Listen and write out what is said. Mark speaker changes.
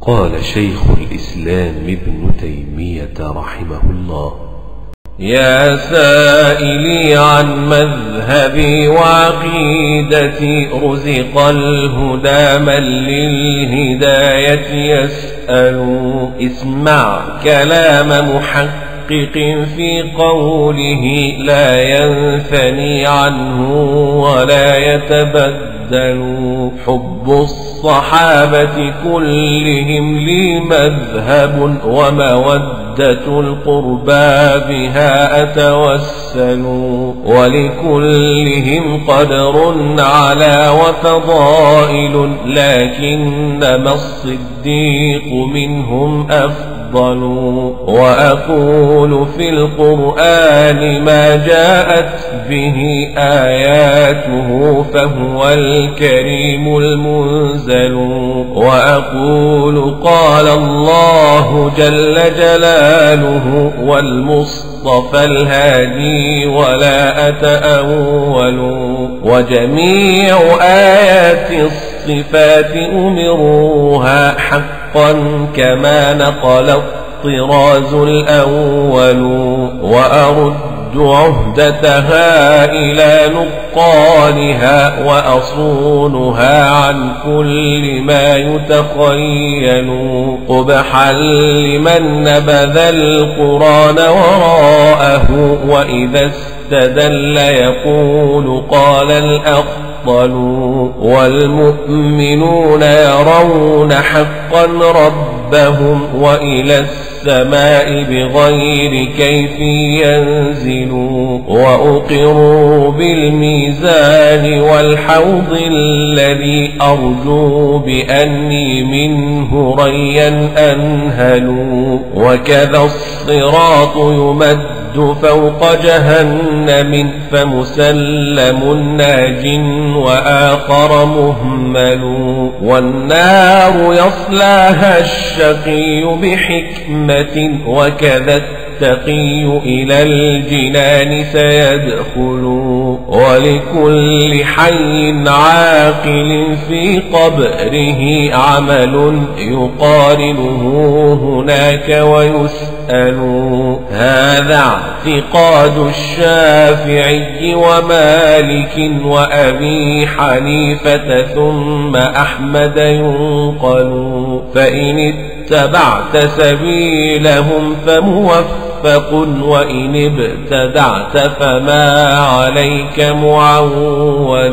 Speaker 1: قال شيخ الإسلام ابن تيمية رحمه الله
Speaker 2: يا سائلي عن مذهبي وعقيدتي رزق الهدى من للهداية يسأل. اسمع كلام محقق في قوله لا ينثني عنه ولا يتبدل. حب الصحابة كلهم لي مذهب ومودة القربى بها أتوسل ولكلهم قدر على وفضائل لكنما الصديق منهم أفضل وأقول في القرآن ما جاءت به آياته فهو الكريم المنزل. وأقول قال الله جل جلاله والمصطفى الهادي ولا أتأول. وجميع آيات الصفات أمروها حقا كما نقل الطراز الأول. وأرد عهدتها إلى نقالها وأصونها عن كل ما يتخيل. قبحا لمن نبذ القرآن وراءه وإذا استدل يقول قال الأفضل والمؤمنون يرون حقا ربهم وإلى السماء بغير كيف ينزل وأقروا بالميزان والحوض الذي أرجو بأني منه ريا أنهل وكذا الصراط يمد فوق جهنم فمسلم ناج وآخر مهمل. والنار يصلاها الشقي بحكمة وكذا التقي إلى الجنان سيدخل. ولكل حي عاقل في قبره عمل يقارنه هناك ويسأل. هذا اعتقاد الشافعي ومالك وأبي حنيفة ثم أحمد ينقل فإن اتبعت سبيلهم فموفق وإن ابتدعت فما عليك معول